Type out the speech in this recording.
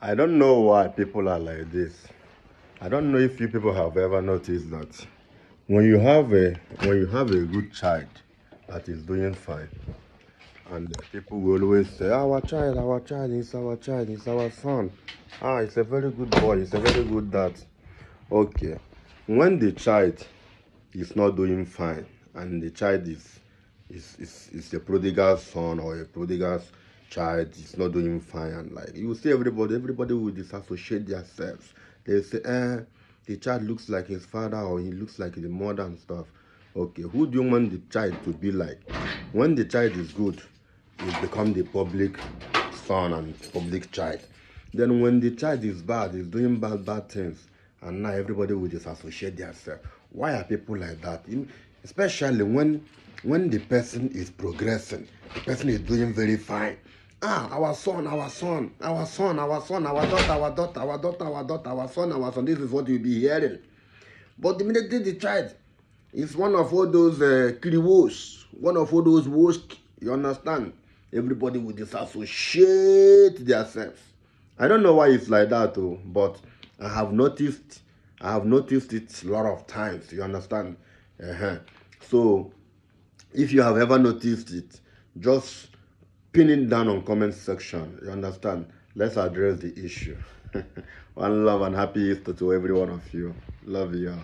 I don't know why people are like this. I don't know if you people have ever noticed that when you have a when you have a good child that is doing fine, and people will always say, "Our child, our child is our child, is our son. Ah, it's a very good boy, it's a very good dad." Okay, when the child is not doing fine and the child is is is, is a prodigal son or a prodigal child is not doing fine and like you see everybody everybody will disassociate themselves. They say eh the child looks like his father or he looks like the mother and stuff. Okay who do you want the child to be like? When the child is good he become the public son and public child. Then when the child is bad he's doing bad bad things and now everybody will disassociate themselves. Why are people like that? Especially when when the person is progressing the person is doing very fine Ah, our son, our son, our son, our son, our daughter, our daughter, our daughter, our daughter, our son, our son. This is what you'll be hearing. But immediately the child is one of all those uh, one of all those woes, you understand? Everybody will disassociate themselves. I don't know why it's like that, though, but I have noticed, I have noticed it a lot of times, you understand? Uh -huh. So, if you have ever noticed it, just pin it down on comment section you understand? Let's address the issue. One love and happy easter to every one of you. Love you